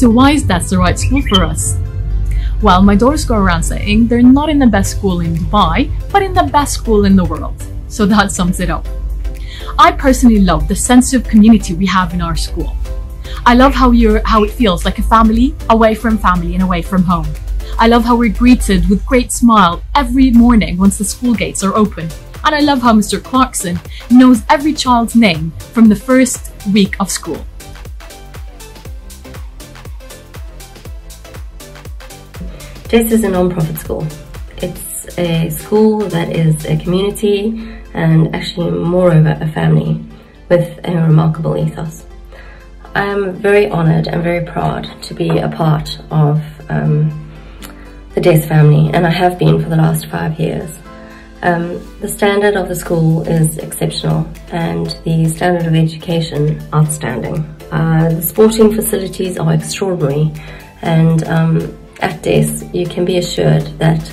So why is that the right school for us? Well, my daughters go around saying they're not in the best school in Dubai, but in the best school in the world. So that sums it up. I personally love the sense of community we have in our school. I love how you're how it feels like a family away from family and away from home. I love how we're greeted with great smile every morning once the school gates are open. And I love how Mr. Clarkson knows every child's name from the first week of school. DESS is a non-profit school. It's a school that is a community and actually moreover a family with a remarkable ethos. I'm very honoured and very proud to be a part of um, the DESS family and I have been for the last five years. Um, the standard of the school is exceptional and the standard of education outstanding. Uh, the sporting facilities are extraordinary and um, at DESS you can be assured that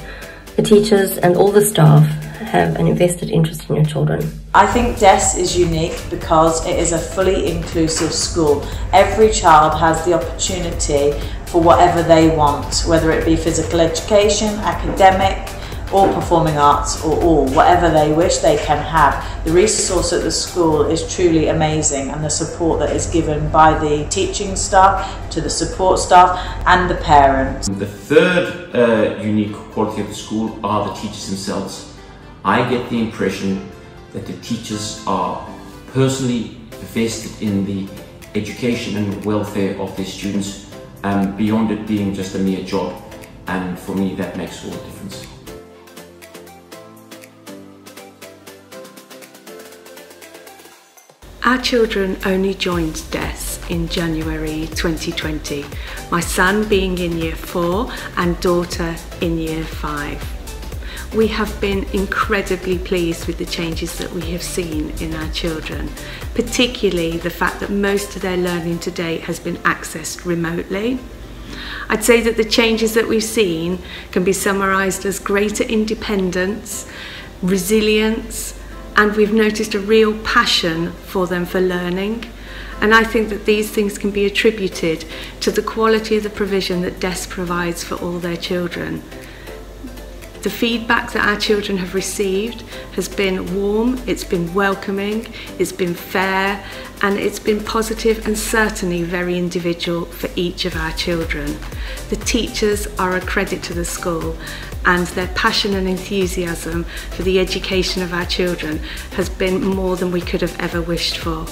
the teachers and all the staff have an invested interest in your children. I think DESS is unique because it is a fully inclusive school. Every child has the opportunity for whatever they want, whether it be physical education, academic, or performing arts or all, whatever they wish they can have. The resource at the school is truly amazing and the support that is given by the teaching staff to the support staff and the parents. The third uh, unique quality of the school are the teachers themselves. I get the impression that the teachers are personally vested in the education and welfare of their students um, beyond it being just a mere job and for me that makes all the difference. Our children only joined DESS in January 2020, my son being in year four and daughter in year five. We have been incredibly pleased with the changes that we have seen in our children, particularly the fact that most of their learning to date has been accessed remotely. I'd say that the changes that we've seen can be summarised as greater independence, resilience, and we've noticed a real passion for them for learning. And I think that these things can be attributed to the quality of the provision that DES provides for all their children. The feedback that our children have received has been warm, it's been welcoming, it's been fair, and it's been positive and certainly very individual for each of our children. The teachers are a credit to the school and their passion and enthusiasm for the education of our children has been more than we could have ever wished for.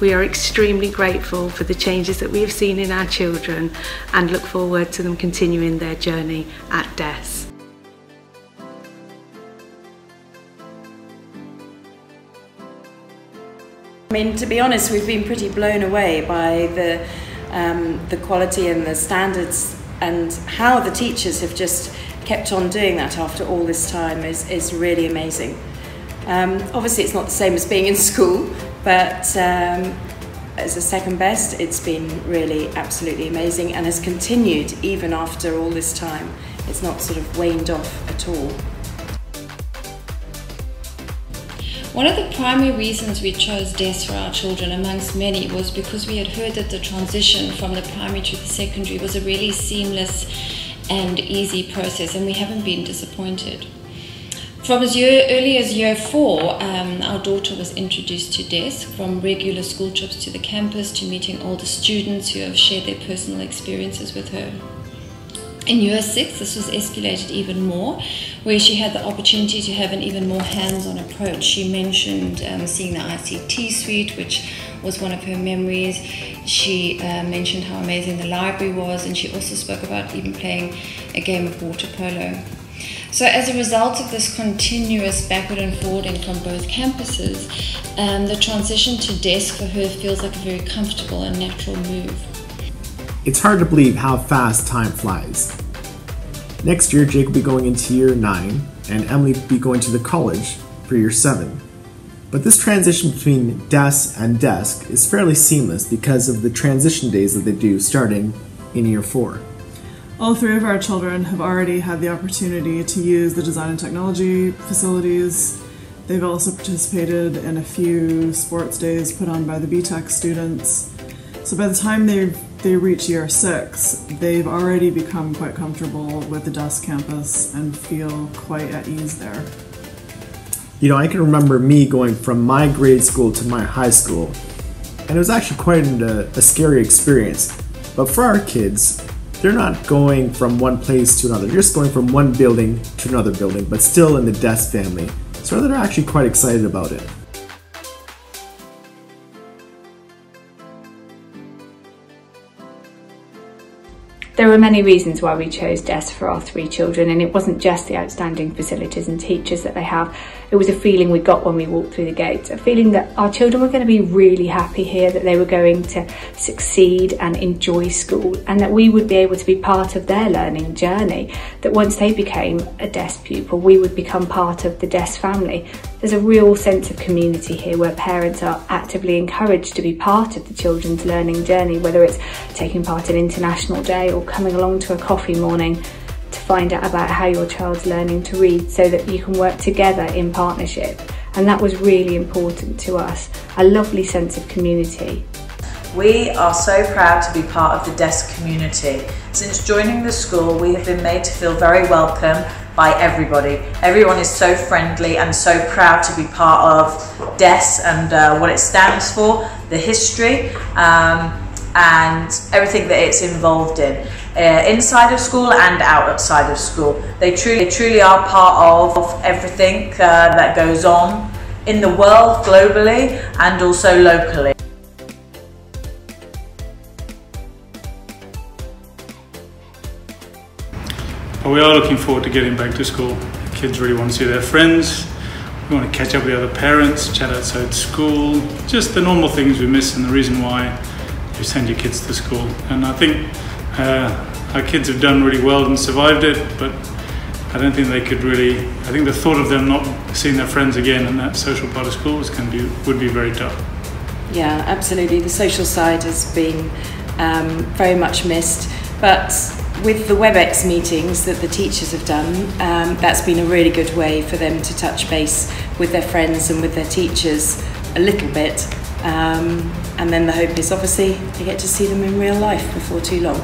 We are extremely grateful for the changes that we have seen in our children and look forward to them continuing their journey at DESS. I mean, to be honest, we've been pretty blown away by the, um, the quality and the standards and how the teachers have just kept on doing that after all this time is, is really amazing. Um, obviously, it's not the same as being in school, but um, as a second best, it's been really absolutely amazing and has continued even after all this time. It's not sort of waned off at all. One of the primary reasons we chose DESS for our children, amongst many, was because we had heard that the transition from the primary to the secondary was a really seamless and easy process, and we haven't been disappointed. From as year, early as year four, um, our daughter was introduced to DES from regular school trips to the campus to meeting older students who have shared their personal experiences with her. In year six, this was escalated even more, where she had the opportunity to have an even more hands on approach. She mentioned um, seeing the ICT suite, which was one of her memories. She uh, mentioned how amazing the library was, and she also spoke about even playing a game of water polo. So, as a result of this continuous backward and forwarding from both campuses, um, the transition to DES for her feels like a very comfortable and natural move. It's hard to believe how fast time flies. Next year, Jake will be going into year 9, and Emily will be going to the college for year 7. But this transition between DESS and DESC is fairly seamless because of the transition days that they do starting in year 4. All three of our children have already had the opportunity to use the design and technology facilities. They've also participated in a few sports days put on by the BTEC students. So by the time they've they reach year six, they've already become quite comfortable with the DES campus and feel quite at ease there. You know, I can remember me going from my grade school to my high school, and it was actually quite a, uh, a scary experience. But for our kids, they're not going from one place to another, they're just going from one building to another building, but still in the DES family. So they're actually quite excited about it. There were many reasons why we chose DESS for our three children, and it wasn't just the outstanding facilities and teachers that they have. It was a feeling we got when we walked through the gates, a feeling that our children were going to be really happy here, that they were going to succeed and enjoy school, and that we would be able to be part of their learning journey. That once they became a DESS pupil, we would become part of the DESS family. There's a real sense of community here where parents are actively encouraged to be part of the children's learning journey, whether it's taking part in International Day or coming along to a coffee morning to find out about how your child's learning to read so that you can work together in partnership. And that was really important to us, a lovely sense of community. We are so proud to be part of the DESS community. Since joining the school, we have been made to feel very welcome by everybody. Everyone is so friendly and so proud to be part of DESS and uh, what it stands for, the history. Um, and everything that it's involved in, uh, inside of school and outside of school. They truly, truly are part of everything uh, that goes on in the world globally and also locally. we are looking forward to getting back to school. Kids really want to see their friends. We want to catch up with other parents, chat outside school, just the normal things we miss and the reason why you send your kids to school. And I think uh, our kids have done really well and survived it, but I don't think they could really. I think the thought of them not seeing their friends again and that social part of school was can be, would be very tough. Yeah, absolutely. The social side has been um, very much missed, but with the WebEx meetings that the teachers have done, um, that's been a really good way for them to touch base with their friends and with their teachers a little bit um, and then the hope is obviously they get to see them in real life before too long.